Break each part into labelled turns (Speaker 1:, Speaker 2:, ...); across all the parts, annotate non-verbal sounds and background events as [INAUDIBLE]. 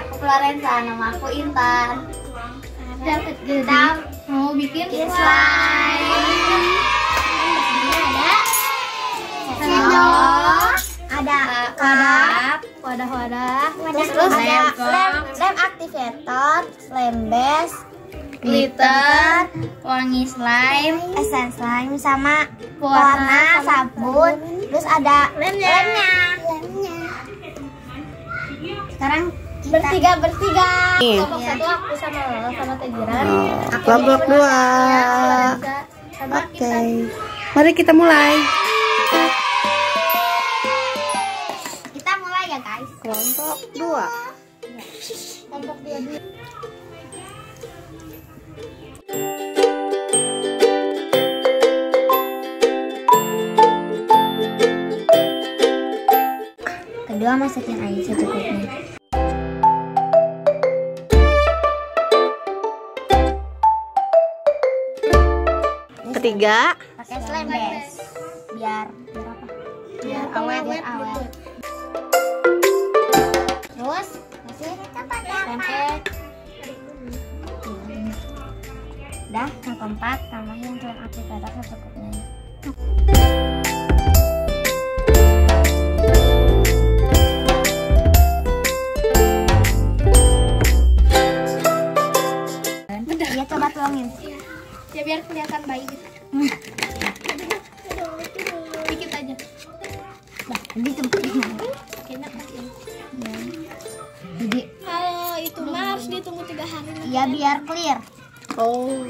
Speaker 1: aku Florenza. Nama aku Intan. Dapat
Speaker 2: Kita
Speaker 1: mau bikin
Speaker 2: bikin
Speaker 1: slime.
Speaker 2: Ada
Speaker 1: Sendok.
Speaker 2: ada
Speaker 1: Wadah, wadah-wadah.
Speaker 2: Terus,
Speaker 1: Terus
Speaker 2: ada
Speaker 1: lem,
Speaker 2: lem, aktivator, lem base,
Speaker 1: glitter, wangi slime,
Speaker 2: essence slime sama
Speaker 1: Warna
Speaker 2: sabun, terus ada
Speaker 1: Lemnya.
Speaker 2: lemnya. Sekarang
Speaker 1: bertiga bertiga. Kelompok satu aku sama Lala sama Tejiran.
Speaker 3: Oh, kelompok dua.
Speaker 1: Sama
Speaker 3: Oke,
Speaker 1: Intan.
Speaker 3: mari kita mulai.
Speaker 2: kita mulai ya guys.
Speaker 3: Kelompok dua.
Speaker 1: Kelompok dua.
Speaker 2: Kedua masukin air secukupnya.
Speaker 3: Ketiga,
Speaker 2: Pakai slime base. Biar biar apa?
Speaker 1: Biar
Speaker 2: awet,
Speaker 1: awet,
Speaker 2: biar awet. Terus kasih tempe. Dah, yang keempat tambahin lem aktivator secukupnya. Jadi
Speaker 1: Kalau itu mah harus ditunggu tiga hari.
Speaker 2: ya biar clear.
Speaker 3: oh,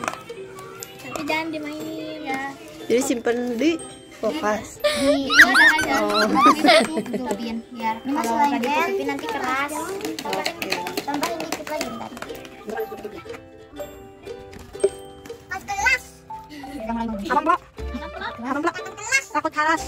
Speaker 1: Tapi jangan dimainin ya.
Speaker 3: jadi simpen di kulkas.
Speaker 2: Di
Speaker 1: ada aja.
Speaker 3: Oh.
Speaker 2: tutupin biar
Speaker 1: Ini masih
Speaker 2: kalau nggak ditutupin nanti keras. Tambahin dikit lagi ntar.
Speaker 3: Abang, Mbak. Abang, Mbak. Takut halas.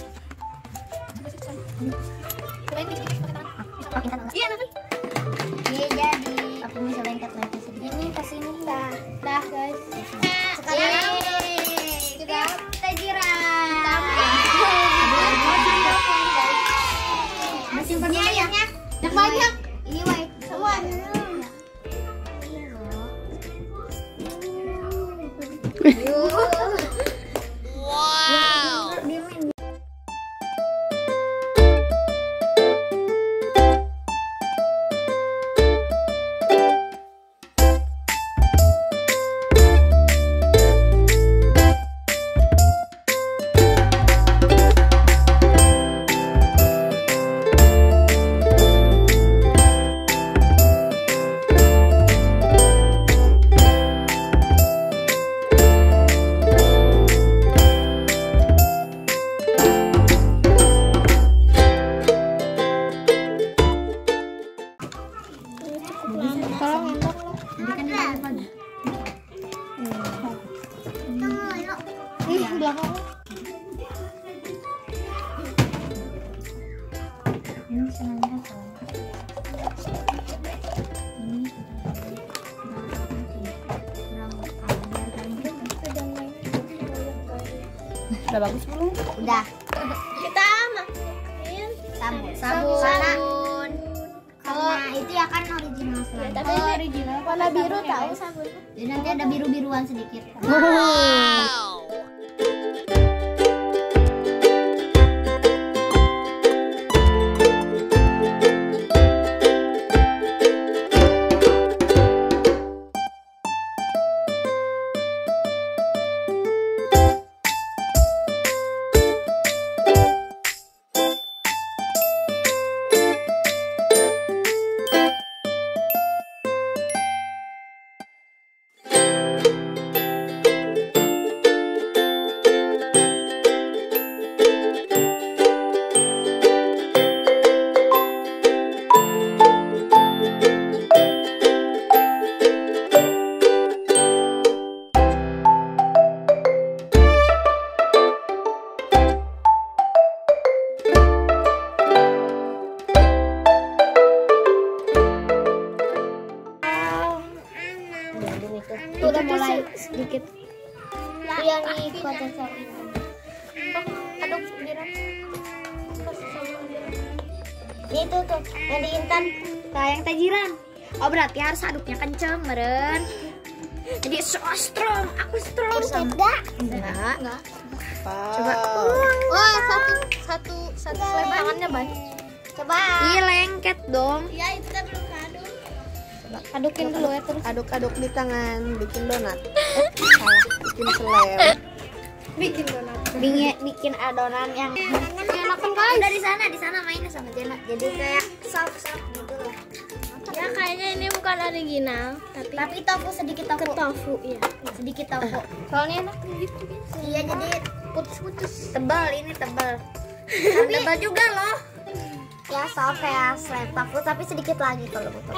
Speaker 2: Ini senangnya soalnya.
Speaker 3: Udah bagus belum?
Speaker 2: Udah.
Speaker 1: Kita masukin
Speaker 2: Sabun.
Speaker 1: sabun.
Speaker 2: Sabun. Karena itu ya kan original slime.
Speaker 1: Tapi ini original warna biru tahu sabun.
Speaker 2: Jadi nanti ada biru-biruan sedikit. tuh.
Speaker 3: Itu udah mulai sedikit. Iya nih kota kan. cari. aduk. Itu tuh yang diintan
Speaker 2: nah yang tajiran. Oh berarti harus aduknya kenceng, meren. Jadi so strong, aku strong. tidak
Speaker 3: Enggak.
Speaker 4: Coba.
Speaker 2: Wah, satu satu satu tangannya. Iya.
Speaker 3: Coba.
Speaker 2: Iya lengket dong.
Speaker 3: Iya, itu belum
Speaker 2: Adukin dulu ya terus.
Speaker 4: Aduk-aduk di tangan, bikin donat. Eh, salah, bikin selem.
Speaker 2: Bikin donat. Bikin, bikin adonan yang enakan guys. Dari sana, di sana mainnya sama Jena. Jadi kayak soft soft gitu lah.
Speaker 3: Ya kayaknya ini bukan original, tapi
Speaker 2: Tapi tofu sedikit tofu.
Speaker 3: tofu ya.
Speaker 2: Sedikit tofu.
Speaker 3: Soalnya enak gitu.
Speaker 2: Iya jadi putus-putus. Tebal ini tebal. Dan [LAUGHS] tebal juga loh.
Speaker 3: Ya soft kayak slime tofu tapi sedikit lagi kalau butuh.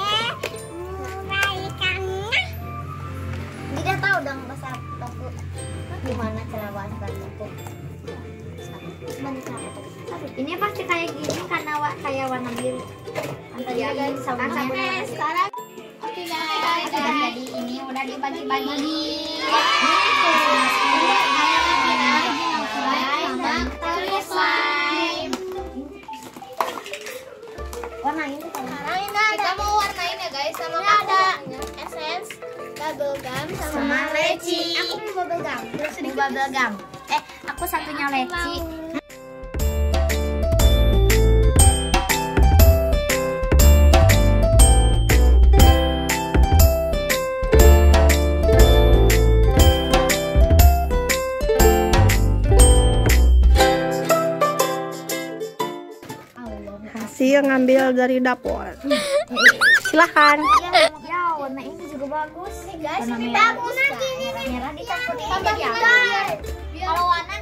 Speaker 2: Ini pasti kayak gini karena wa, kayak warna biru.
Speaker 3: Iya,
Speaker 2: guys, sama
Speaker 3: Oke, sekarang. Oke guys,
Speaker 2: Udah jadi ini udah dibagi-bagi. Warna leci.
Speaker 3: Aku mau bubble gum.
Speaker 2: Mau bubble gum. Eh, aku satunya leci.
Speaker 4: Hasil ngambil dari dapur. [LAUGHS] Silahkan.
Speaker 2: Ya, ya, warna ini juga bagus. Nih guys,
Speaker 3: ini
Speaker 2: merah.
Speaker 3: bagus.
Speaker 2: Merah ini
Speaker 3: Tambah
Speaker 2: apa? Kalau warna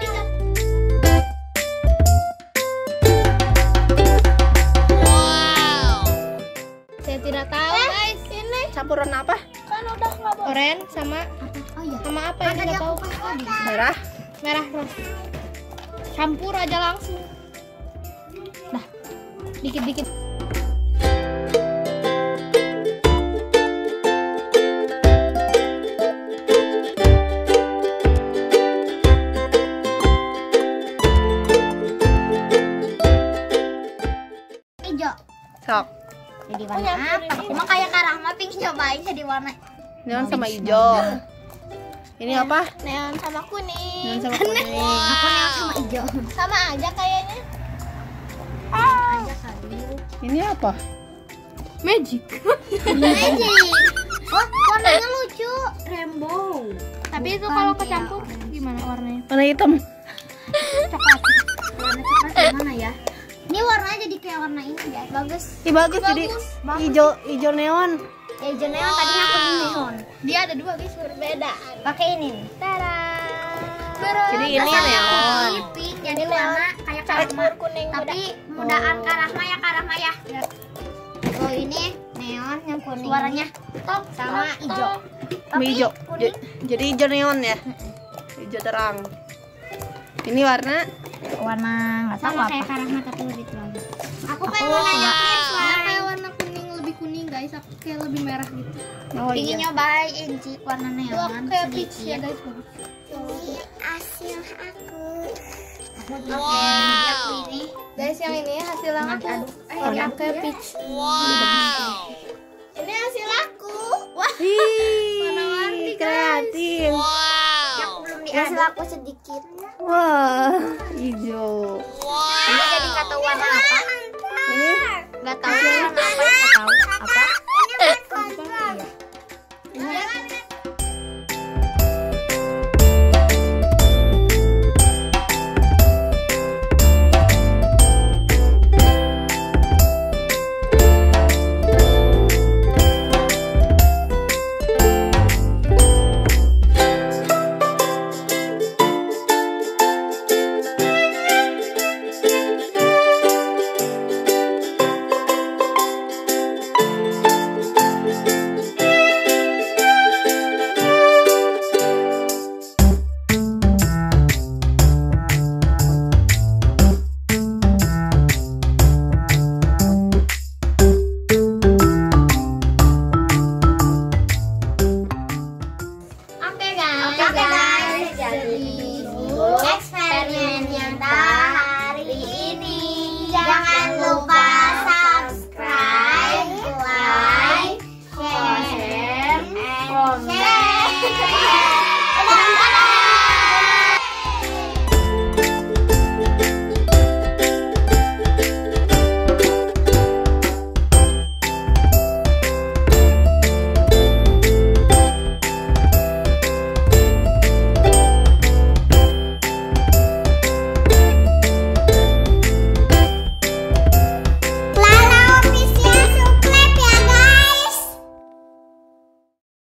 Speaker 3: Saya tidak tahu guys. Ini
Speaker 4: Campuran apa?
Speaker 3: kan udah nggak boleh. Oren sama
Speaker 2: Oh iya.
Speaker 3: sama apa ini
Speaker 2: tadi
Speaker 3: nggak tahu.
Speaker 4: Merah.
Speaker 3: Merah terus. Campur aja langsung. Dah. Dikit-dikit.
Speaker 2: Hijau. Jadi
Speaker 3: Oh,
Speaker 2: warna
Speaker 3: nyampurin
Speaker 2: apa?
Speaker 3: ini.
Speaker 2: Cuma kayak Karahma pink nyobain jadi warna
Speaker 4: Neon sama hijau. Ini apa?
Speaker 3: Neon sama kuning.
Speaker 4: Neon sama kuning.
Speaker 2: aku neon sama hijau.
Speaker 3: Sama aja kayaknya.
Speaker 2: Aja kali.
Speaker 4: Ini apa?
Speaker 3: Magic.
Speaker 2: Magic. [LAUGHS] Oh, warnanya lucu. Rainbow.
Speaker 3: Tapi itu kalau
Speaker 2: kayak
Speaker 3: kecampur gimana warnanya?
Speaker 4: Warna hitam.
Speaker 2: coklat. Warna coklat gimana ya? Ini warnanya jadi kayak warna ini guys. Bagus.
Speaker 4: Ih bagus, jadi hijau hijau neon.
Speaker 2: Ya hijau neon tadi aku neon.
Speaker 3: Dia ada dua guys berbeda.
Speaker 2: Pakai ini.
Speaker 3: Tara.
Speaker 4: Jadi ini neon.
Speaker 2: Pink jadi warna kayak.
Speaker 3: Campur kuning
Speaker 2: Tapi mudaan Karahma ya Karahma ya. Oh ini neon yang kuning. Suaranya top sama hijau.
Speaker 4: Sama hijau. Ja- Jadi hijau neon ya. Hijau terang. Ini warna
Speaker 2: warna nggak tahu apa.
Speaker 3: kayak karahma tapi lebih terang.
Speaker 2: Aku pink
Speaker 3: Nah,
Speaker 2: slime.
Speaker 3: kayak warna kuning lebih kuning guys, aku kayak lebih merah gitu.
Speaker 4: Oh
Speaker 2: Ingin
Speaker 4: iya.
Speaker 2: nyobain Ci warna neon
Speaker 3: aku kayak peach ya guys bagus.
Speaker 2: Hasil aku. Aku ini
Speaker 3: Guys yang ini hasil aku.
Speaker 2: aduk.
Speaker 3: Eh, warna kayak peach. Ini hasil aku. Wah,
Speaker 2: Kasih
Speaker 3: aku sedikit.
Speaker 4: Wah, hijau. Wow.
Speaker 2: Ini jadi nggak tahu warna apa.
Speaker 4: Ini
Speaker 2: nggak tahu warna apa, nggak tahu apa. Ini apa? Ini